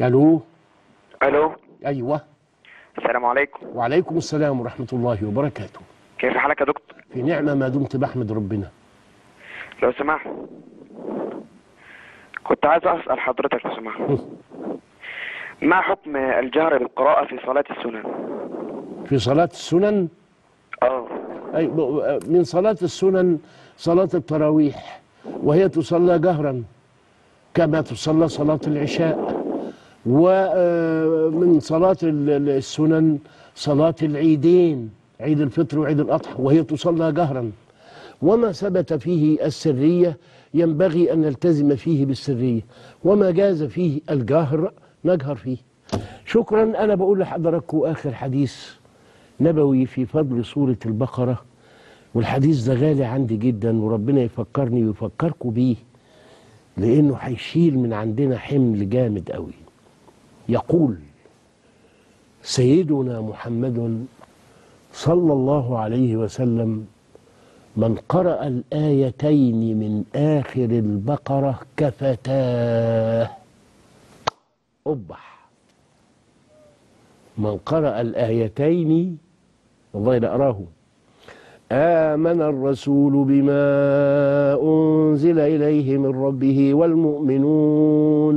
ألو؟ ألو. أيوه. السلام عليكم. وعليكم السلام ورحمة الله وبركاته. كيف حالك يا دكتور؟ في نعمة ما دمت بحمد ربنا. لو سمحت. كنت عايز أسأل حضرتك لو سمحت. ما حكم الجهر بالقراءة في صلاة السنن؟ في صلاة السنن؟ آه. ب- من صلاة السنن صلاة التراويح وهي تصلى جهرا كما تصلى صلاة العشاء. ومن صلاة ال- ال- السنن صلاة العيدين عيد الفطر وعيد الأضحى وهي تصلى جهرا وما ثبت فيه السرية ينبغي أن نلتزم فيه بالسرية. وما جاز فيه الجهر نجهر فيه. شكرا. أنا بقول لحضراتكم آخر حديث نبوي في فضل سورة البقرة. والحديث ده غالي عندي جدا وربنا يفكرني ويفكركم بيه لأنه هيشيل من عندنا حمل جامد قوي. يقول سيدنا محمد صلى الله عليه وسلم من قرأ الآيتين من آخر البقرة كفتاه. أبح. من قرأ الآيتين الله نقراه آمن الرسول بما أنزل إليه من ربه والمؤمنون.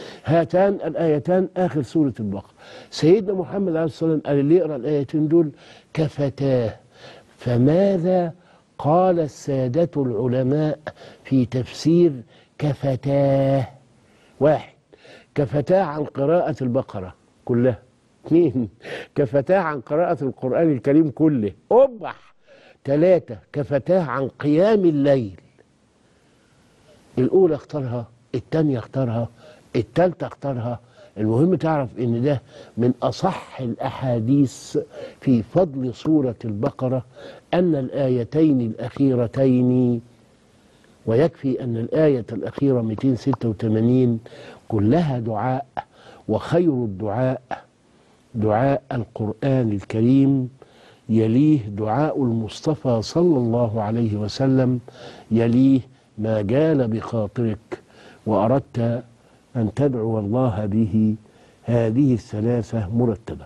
هاتان الآيتان آخر سورة البقرة. سيدنا محمد عليه الصلاة والسلام قال اللي يقرأ الآيتين دول كفتاه. فماذا قال السادة العلماء في تفسير كفتاه؟ واحد كفتاه عن قراءة البقرة كلها. اثنين كفتاه عن قراءة القرآن الكريم كله. أبح. ثلاثة كفتاه عن قيام الليل. الأولى اختارها الثانية اختارها الثالثة اختارها. المهم تعرف إن ده من أصح الأحاديث في فضل سورة البقرة أن الآيتين الأخيرتين ويكفي أن الآية الأخيرة 286 كلها دعاء وخير الدعاء دعاء القرآن الكريم يليه دعاء المصطفى صلى الله عليه وسلم يليه ما جال بخاطرك وأردت أن تدعو الله به. هذه الثلاثة مرتبة.